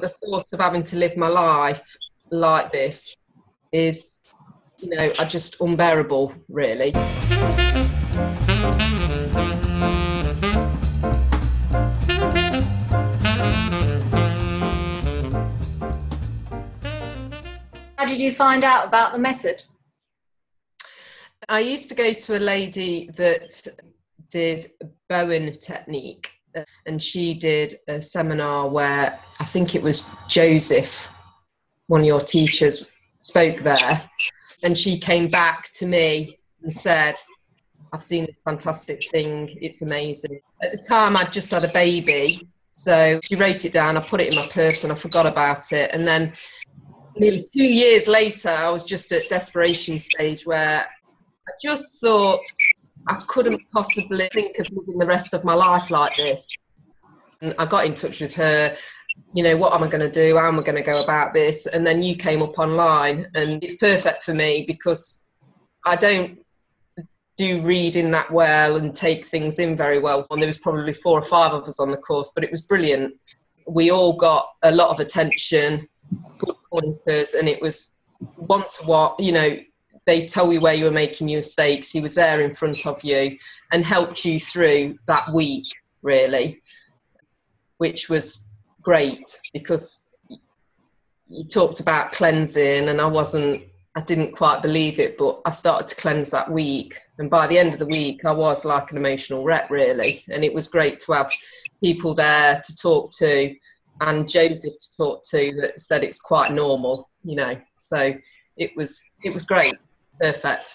the thought of having to live my life like this is, you know, are just unbearable, really. How did you find out about the method? I used to go to a lady that did Bowen technique, and she did a seminar where I think it was Joseph, one of your teachers, spoke there, and she came back to me and said, I've seen this fantastic thing, it's amazing. At the time, I'd just had a baby, so she wrote it down, I put it in my purse, and I forgot about it. And then nearly two years later, I was just at desperation stage where I just thought I couldn't possibly think of living the rest of my life like this. And I got in touch with her, you know, what am I going to do? How am I going to go about this? And then you came up online, and it's perfect for me because I don't do reading that well and take things in very well. And there was probably four or five of us on the course, but it was brilliant. We all got a lot of attention, good pointers, and it was one to what, you know, they tell you where you were making your mistakes. He was there in front of you and helped you through that week, really, which was great because you talked about cleansing, and I wasn't, I didn't quite believe it, but I started to cleanse that week. And by the end of the week, I was like an emotional wreck, really. And it was great to have people there to talk to and Joseph to talk to that said it's quite normal, you know. So it was it was great perfect